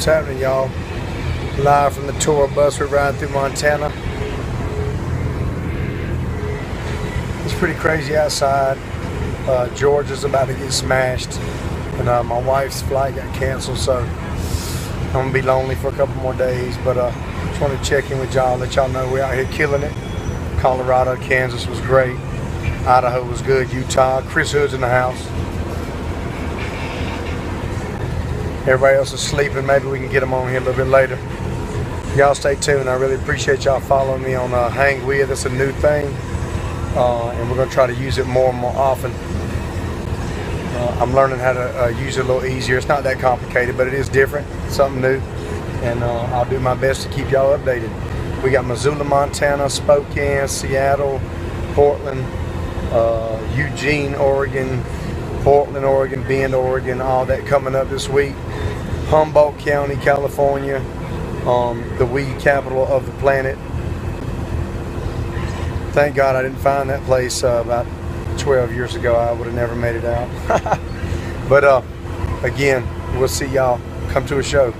What's happening, y'all? Live from the tour bus. We're riding through Montana. It's pretty crazy outside. Uh, Georgia's about to get smashed. And uh, my wife's flight got canceled, so I'm to be lonely for a couple more days. But uh, just want to check in with y'all, let y'all know we're out here killing it. Colorado, Kansas was great. Idaho was good. Utah. Chris Hood's in the house. Everybody else is sleeping. Maybe we can get them on here a little bit later. Y'all stay tuned. I really appreciate y'all following me on uh, Hang With. That's a new thing. Uh, and we're going to try to use it more and more often. Uh, I'm learning how to uh, use it a little easier. It's not that complicated, but it is different. Something new. And uh, I'll do my best to keep y'all updated. We got Missoula, Montana, Spokane, Seattle, Portland, uh, Eugene, Oregon, Portland, Oregon, Bend, Oregon, all that coming up this week. Humboldt County, California, um, the weed capital of the planet. Thank God I didn't find that place uh, about 12 years ago. I would have never made it out. but uh, again, we'll see y'all come to a show.